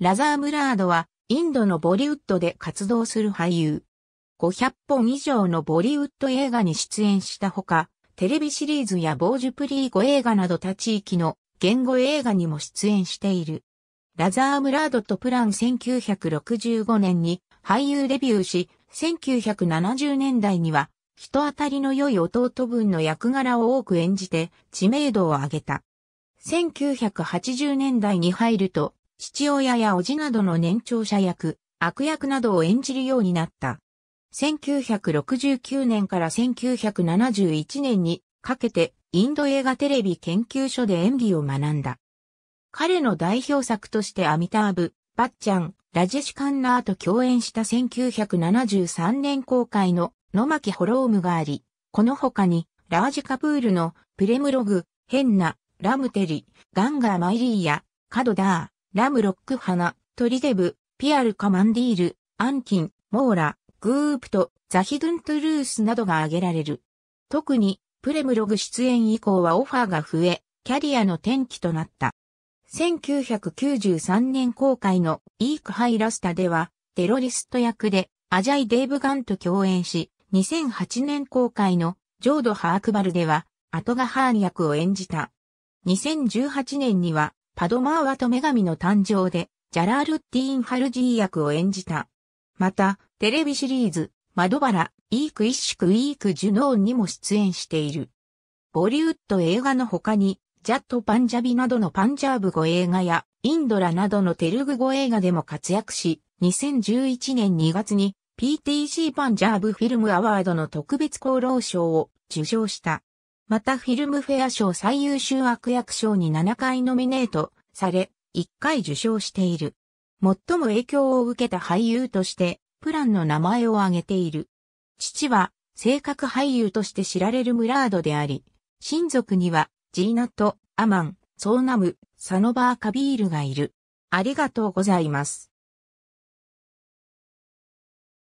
ラザー・ムラードは、インドのボリウッドで活動する俳優。500本以上のボリウッド映画に出演したほか、テレビシリーズやボージュプリー語映画など他地域の言語映画にも出演している。ラザー・ムラードとプラン1965年に俳優デビューし、1970年代には人当たりの良い弟分の役柄を多く演じて知名度を上げた。1980年代に入ると父親や叔父などの年長者役、悪役などを演じるようになった。1969年から1971年にかけてインド映画テレビ研究所で演技を学んだ。彼の代表作としてアミターブ、バッチャン、ラジェシカンナーと共演した1973年公開の野巻ホロームがあり、この他にラージカプールのプレムログ、ヘンナ、ラムテリ、ガンガーマイリーヤ、カドダー、ラムロックハナ、トリデブ、ピアルカマンディール、アンキン、モーラ、グープとザヒドゥントゥルースなどが挙げられる。特に、プレムログ出演以降はオファーが増え、キャリアの転機となった。1993年公開のイークハイラスタでは、テロリスト役でアジャイ・デーブ・ガンと共演し、2008年公開のジョード・ハークバルでは、アトガハーン役を演じた。2018年には、パドマーワと女神の誕生で、ジャラールッティーン・ファルジー役を演じた。また、テレビシリーズ、マドバラ、イーク・イッシュク・イーク・ジュノーンにも出演している。ボリウッド映画の他に、ジャット・パンジャビなどのパンジャーブ語映画や、インドラなどのテルグ語映画でも活躍し、2011年2月に PTC パンジャーブフィルムアワードの特別功労賞を受賞した。またフィルムフェア賞最優秀悪役賞に7回ノミネートされ、1回受賞している。最も影響を受けた俳優として、プランの名前を挙げている。父は、性格俳優として知られるムラードであり、親族には、ジーナト、アマン、ソーナム、サノバーカビールがいる。ありがとうございます。